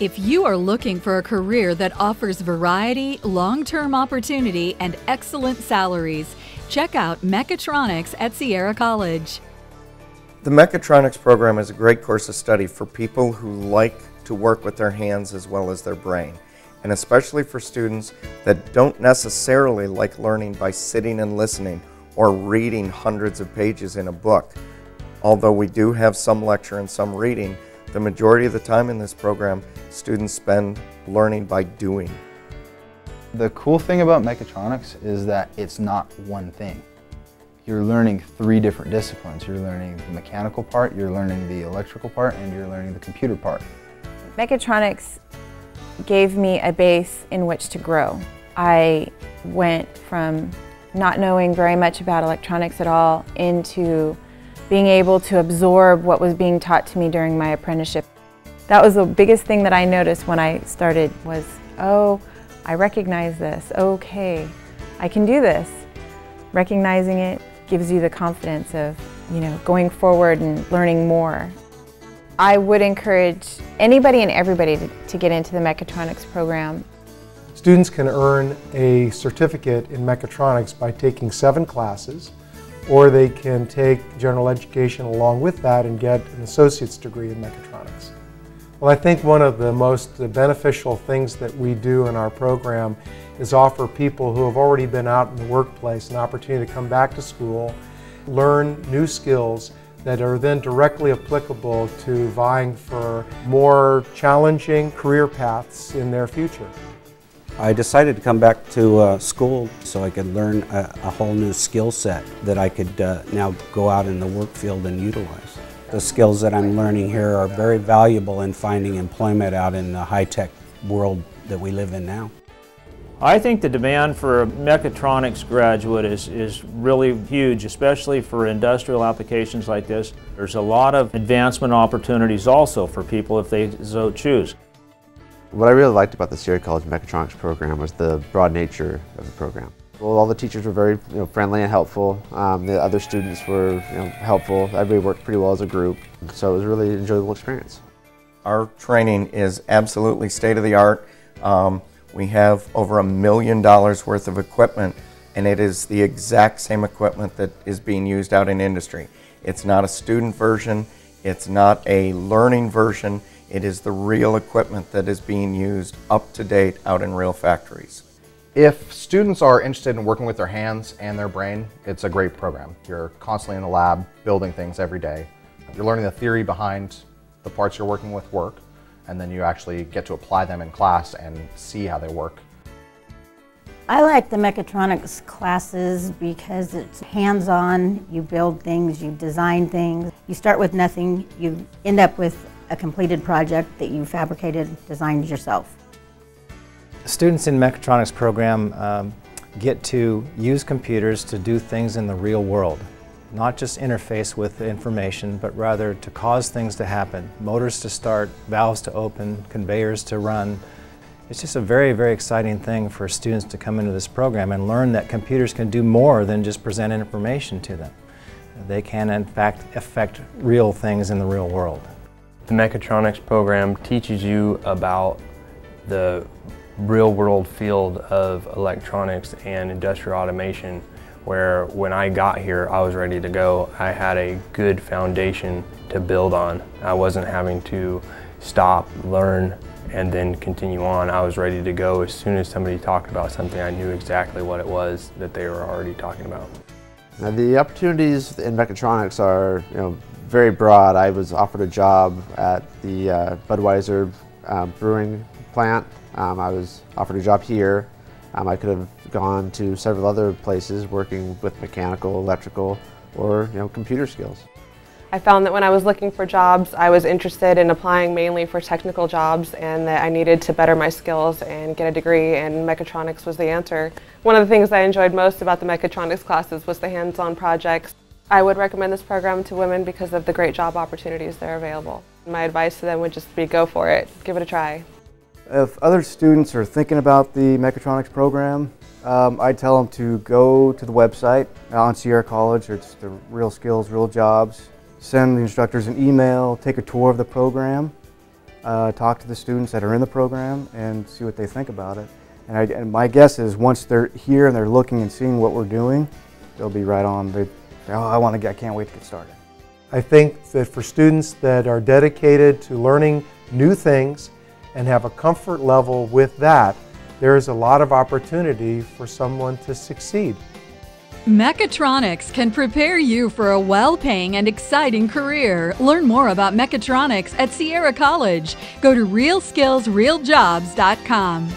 If you are looking for a career that offers variety, long term opportunity, and excellent salaries, check out Mechatronics at Sierra College. The Mechatronics program is a great course of study for people who like to work with their hands as well as their brain, and especially for students that don't necessarily like learning by sitting and listening or reading hundreds of pages in a book. Although we do have some lecture and some reading, the majority of the time in this program, students spend learning by doing. The cool thing about mechatronics is that it's not one thing. You're learning three different disciplines. You're learning the mechanical part, you're learning the electrical part, and you're learning the computer part. Mechatronics gave me a base in which to grow. I went from not knowing very much about electronics at all into being able to absorb what was being taught to me during my apprenticeship. That was the biggest thing that I noticed when I started was, oh, I recognize this, okay, I can do this. Recognizing it gives you the confidence of, you know, going forward and learning more. I would encourage anybody and everybody to, to get into the mechatronics program. Students can earn a certificate in mechatronics by taking seven classes, or they can take general education along with that and get an associate's degree in mechatronics. Well, I think one of the most beneficial things that we do in our program is offer people who have already been out in the workplace an opportunity to come back to school, learn new skills that are then directly applicable to vying for more challenging career paths in their future. I decided to come back to uh, school so I could learn a, a whole new skill set that I could uh, now go out in the work field and utilize. The skills that I'm learning here are very valuable in finding employment out in the high-tech world that we live in now. I think the demand for a mechatronics graduate is, is really huge, especially for industrial applications like this. There's a lot of advancement opportunities also for people if they so choose. What I really liked about the Sierra College Mechatronics program was the broad nature of the program. Well, all the teachers were very you know, friendly and helpful. Um, the other students were you know, helpful. Everybody worked pretty well as a group, so it was a really enjoyable experience. Our training is absolutely state of the art. Um, we have over a million dollars worth of equipment, and it is the exact same equipment that is being used out in industry. It's not a student version, it's not a learning version, it is the real equipment that is being used up to date out in real factories. If students are interested in working with their hands and their brain, it's a great program. You're constantly in the lab building things every day. You're learning the theory behind the parts you're working with work, and then you actually get to apply them in class and see how they work. I like the mechatronics classes because it's hands-on, you build things, you design things. You start with nothing, you end up with a completed project that you fabricated, designed yourself. Students in mechatronics program um, get to use computers to do things in the real world. Not just interface with information, but rather to cause things to happen. Motors to start, valves to open, conveyors to run. It's just a very, very exciting thing for students to come into this program and learn that computers can do more than just present information to them. They can, in fact, affect real things in the real world. The mechatronics program teaches you about the real world field of electronics and industrial automation where when I got here I was ready to go. I had a good foundation to build on. I wasn't having to stop, learn, and then continue on. I was ready to go as soon as somebody talked about something I knew exactly what it was that they were already talking about. Now the opportunities in mechatronics are you know, very broad. I was offered a job at the uh, Budweiser uh, brewing plant. Um, I was offered a job here. Um, I could have gone to several other places working with mechanical, electrical, or you know, computer skills. I found that when I was looking for jobs, I was interested in applying mainly for technical jobs and that I needed to better my skills and get a degree and mechatronics was the answer. One of the things I enjoyed most about the mechatronics classes was the hands-on projects. I would recommend this program to women because of the great job opportunities that are available. My advice to them would just be go for it, give it a try. If other students are thinking about the mechatronics program, um, I tell them to go to the website on Sierra College, it's the Real Skills, Real Jobs. Send the instructors an email, take a tour of the program, uh, talk to the students that are in the program and see what they think about it. And, I, and my guess is once they're here and they're looking and seeing what we're doing, they'll be right on. They, oh, I want to get, I can't wait to get started. I think that for students that are dedicated to learning new things and have a comfort level with that, there is a lot of opportunity for someone to succeed. Mechatronics can prepare you for a well paying and exciting career. Learn more about mechatronics at Sierra College. Go to realskillsrealjobs.com.